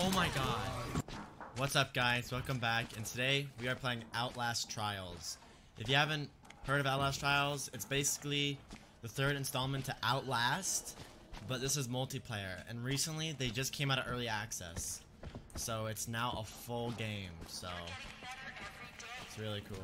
Oh my god. What's up guys, welcome back, and today we are playing Outlast Trials. If you haven't heard of Outlast Trials, it's basically the third installment to Outlast, but this is multiplayer, and recently they just came out of early access. So it's now a full game, so it's really cool.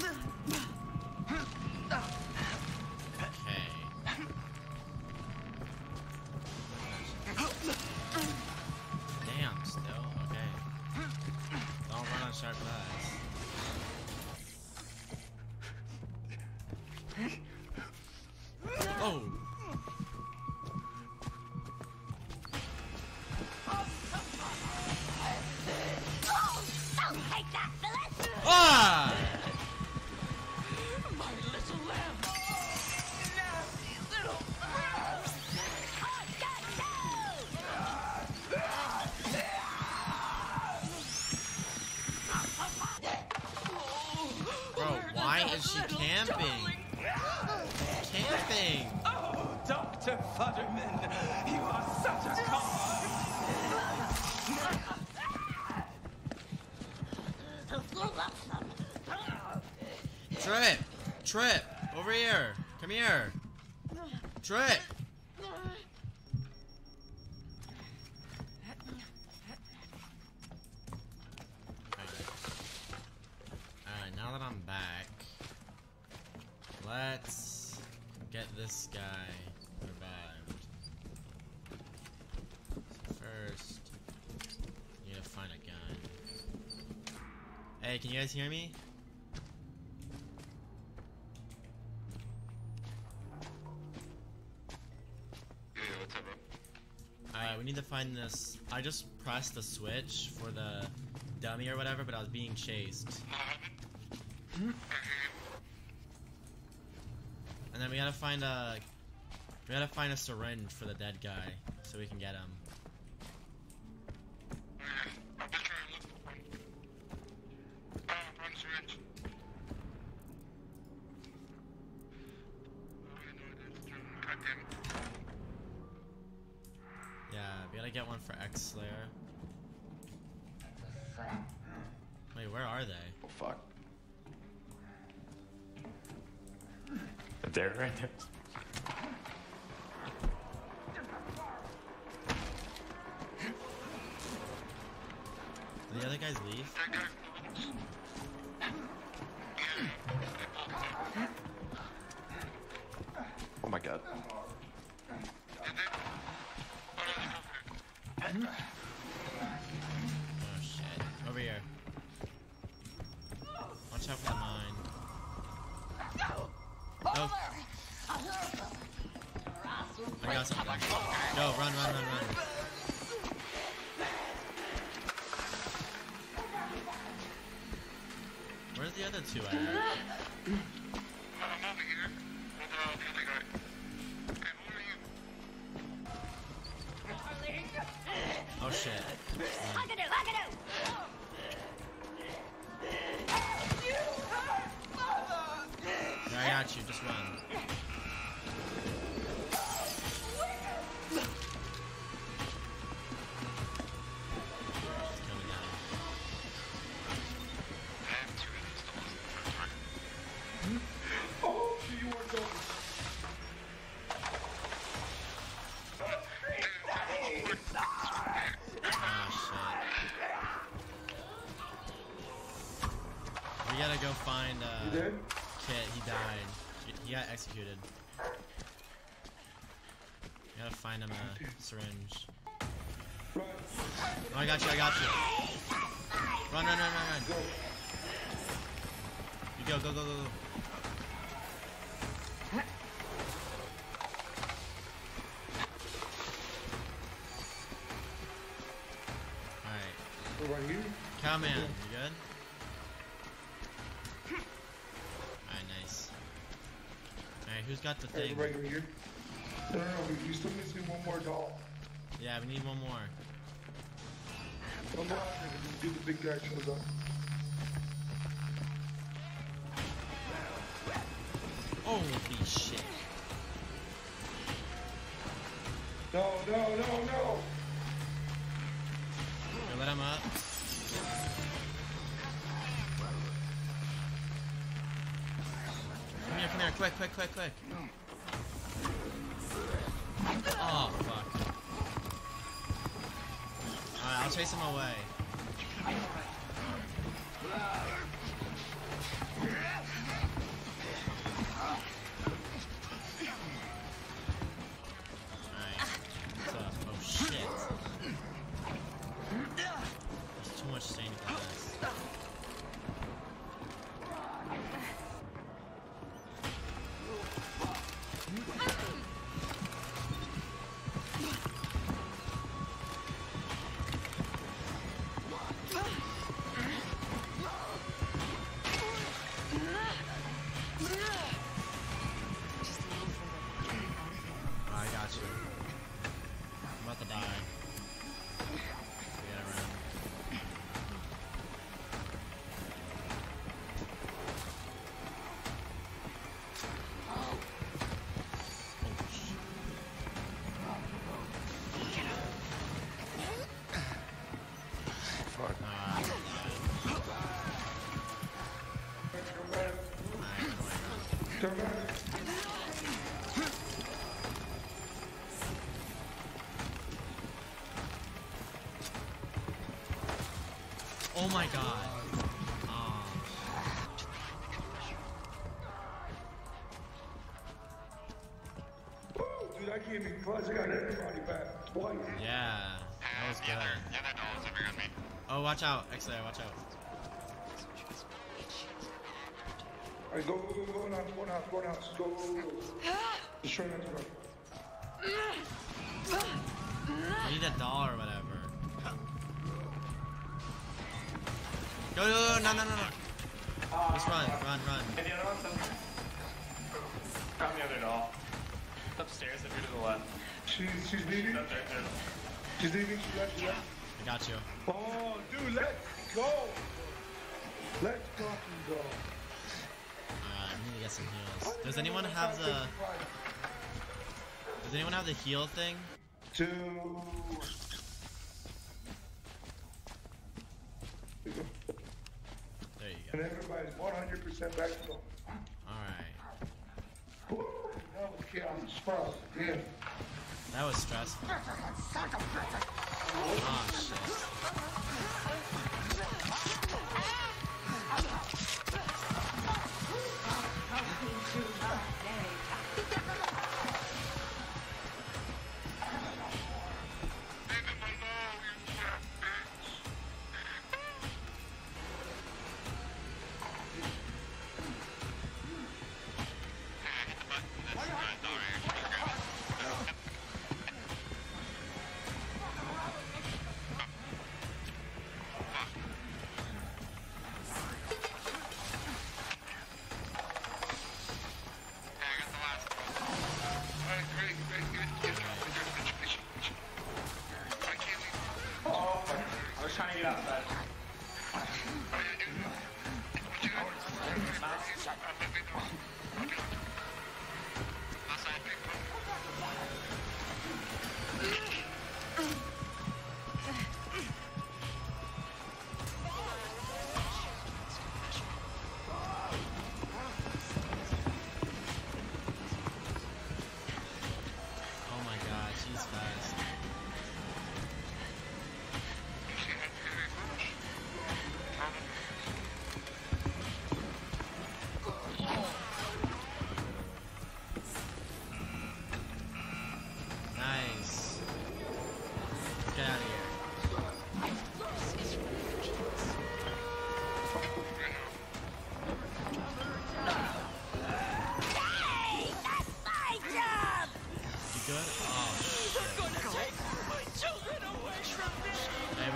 Ugh! Trip! Trip! Over here! Come here! Trip! Alright, now that I'm back, let's get this guy revived. So first, need to find a gun. Hey, can you guys hear me? Find this. I just pressed the switch for the dummy or whatever, but I was being chased. And then we gotta find a. We gotta find a syringe for the dead guy so we can get him. Yeah, we gotta get one for X Slayer. Wait, where are they? Oh, fuck. They're right there. Did the other guys leave? Oh my god. Oh shit. Over here. Watch out for the mine. Oh. I got something. Go, run, run, run, run. Where's the other two at? Oh he died. He, got executed. We gotta find him a syringe. Oh, I got you, I got you. Run, run, run, run, run. You go, go, go, go, go. Alright. Here. Cowman, you good? Alright, nice. Alright, who's got the thing? right here. No, no, no. You still missing one more doll. Yeah, we need one more. One more after we do the big guy shows up. Holy shit. No, no, no, no. Here, let him up. Quick, quick, quick, quick. Oh, fuck. Alright, I'll chase him away. Oh my god. Ah. Woo, dude, I gave me clutch. I got everybody back. Twice. Yeah, that was The good. other, the other doll is over on me. Oh, watch out. X-ray, watch out. Right, go, go, go, go in house, go in house, go in house. Go, go, go, go. Just try not to run. I need a doll or whatever. Go, go, go, no, no, no, no. Just run, run, run. And the other one's up. Found the other doll. It's upstairs if you're to the left. She's, she's leaving. That's right there. She's leaving. She left. She left. I got you. Oh, dude, let's go. Let's fucking go. Get some heals. Does anyone have the? Does anyone have the heal thing? Two. There you And go. everybody's 100% back to. All right. That was chaos. That was stressful. Oh shit.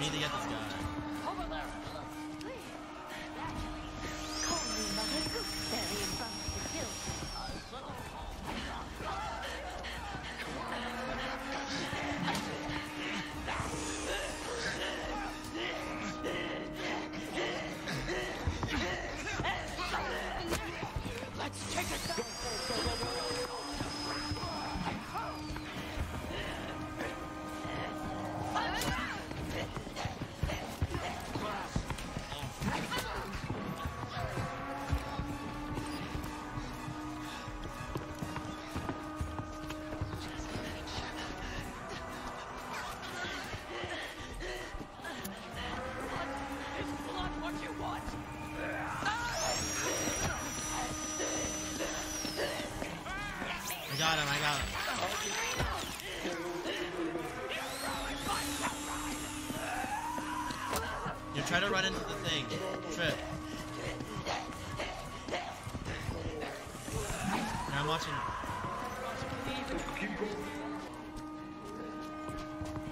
Hey, we need to I got him, I got him. You try to run into the thing. Trip. Here, I'm watching.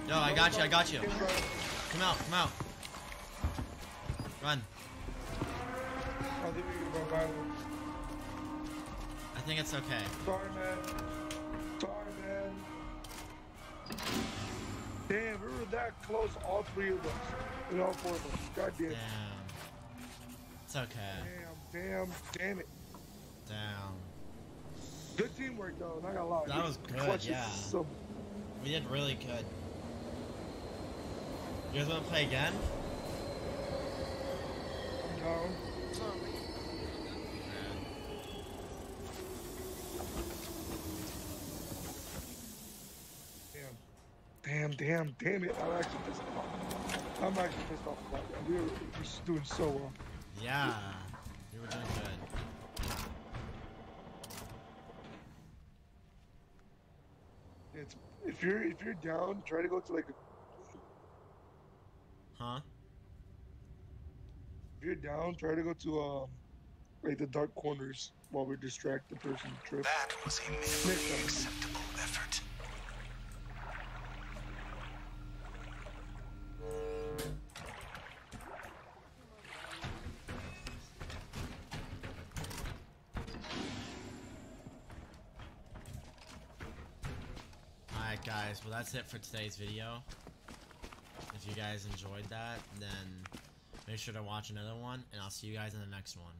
Yo, I got you, I got you. Come out, come out. Run. I think we can go by. I think it's okay. Sorry, man. Sorry, man. Damn, we were that close, all three of us. And all four of us. God damn. Damn. It's okay. Damn, damn, damn it. Damn. Good teamwork, though. Not gonna lie. That was good, yeah. So, We did really good. You guys want to play again? No. Damn. Damn, damn, damn it. I'm actually pissed off. I'm actually pissed off about that. We were just doing so well. Yeah. You were doing good. It's if you're if you're down, try to go to like a, Huh? If you're down, try to go to um like the dark corners while we distract the person trip. That was a Next minimally acceptable effort. Alright guys, well that's it for today's video. If you guys enjoyed that, then make sure to watch another one, and I'll see you guys in the next one.